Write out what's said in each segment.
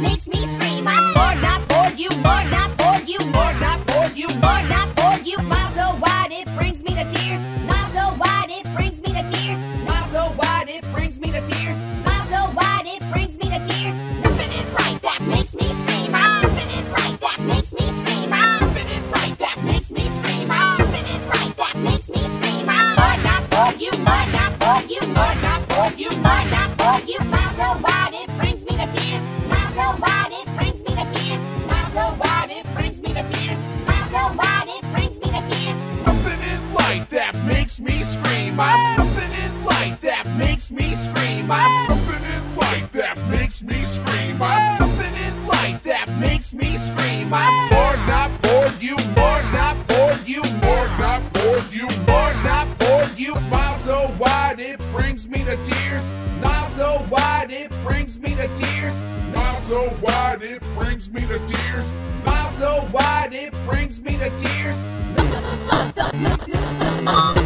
more not for you, more not for you, more not for you. Smile so wide it brings me to tears. Smile so wide it brings me to tears. Smile so wide it brings me to tears. Smile so wide it brings me to tears. Moving it right, that makes me scream. I'm moving it right, that makes me scream. I'm moving it right, that makes me scream. I'm moving it right, that makes me scream. I'm more not for you, more not for you, more not for you, more not for you. So wide me scream. I'm pumping it like that makes me scream. I'm more not for you, more not for you, more not for you, more not for you. Smile so wide it brings me to tears. Smile so wide it brings me to tears. Smile so wide it brings me to tears. Smile so wide it brings me to tears.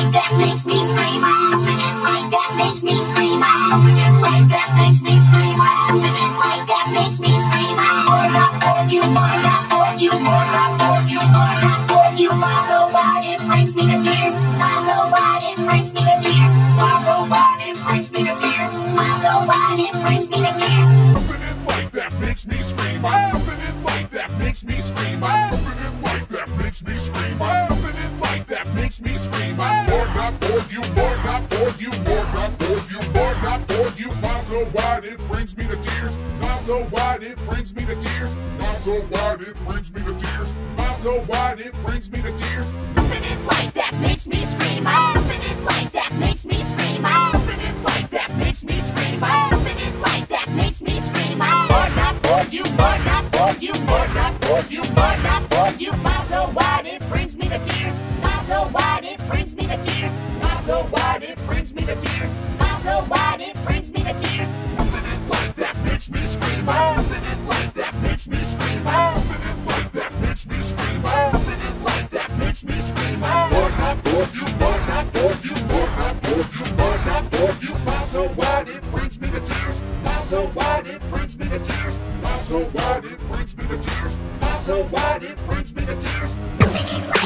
like that makes me scream. Like that makes me scream. Like that makes me scream. Like that makes me scream. You, you, you, you. So it me to tears. So it me to tears. So it me to tears. So it me to tears. Like that makes me scream. Like that makes me scream. Makes me scream. I'm not for you, not for you, not for you, not for you. Smile so wide it brings me to tears. Smile so wide it brings me to tears. Smile so wide it brings me to tears. Smile so wide it brings me to tears. Open it like that makes me scream. I open it like that makes me scream. I open it like that makes me scream. I open it like that makes me scream. Not for you, not for you, not for you, more so wide it brings me to tears. So wide it brings me to tears. So wide it brings me to tears.